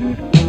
Mm-hmm.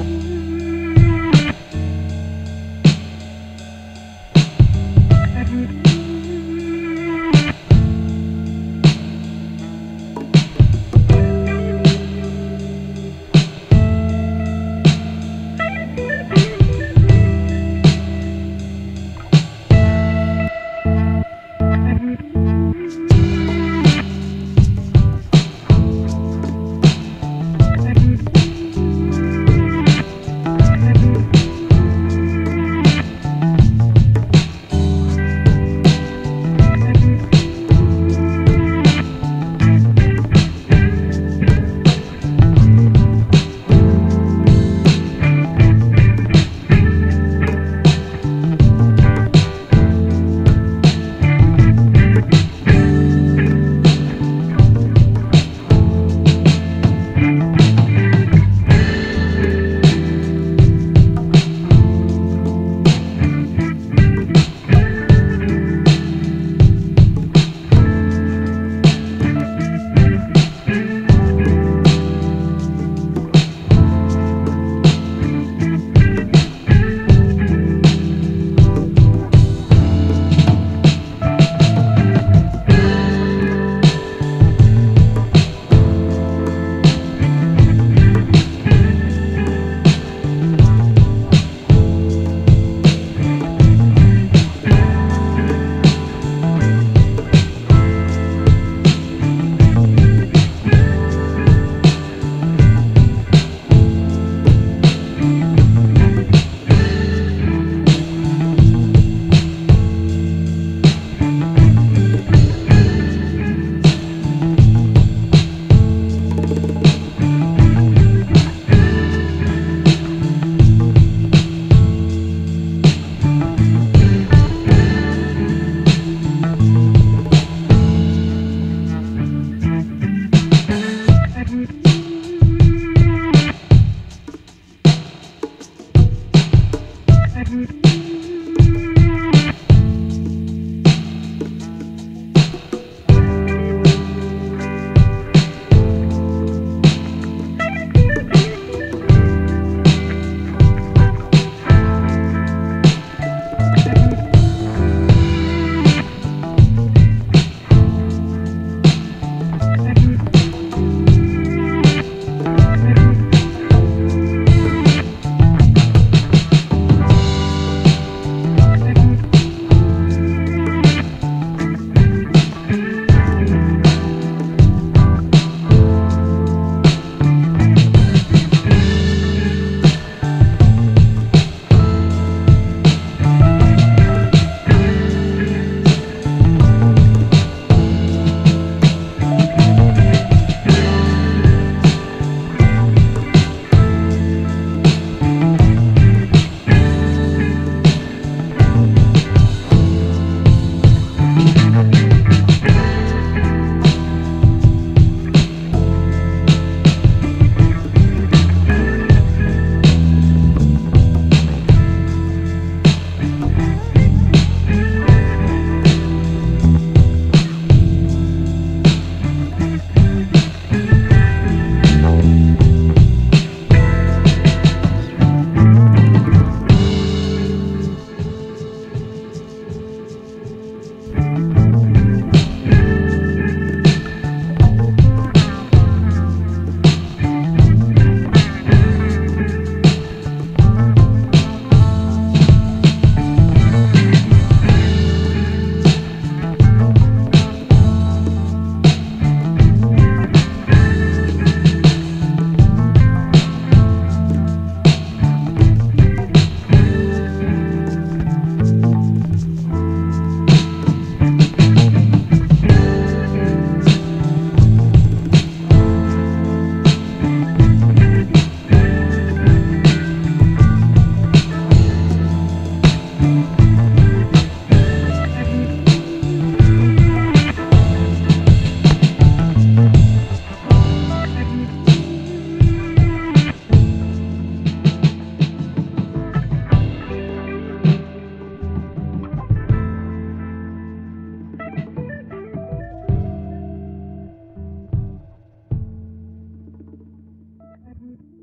Mm-hmm.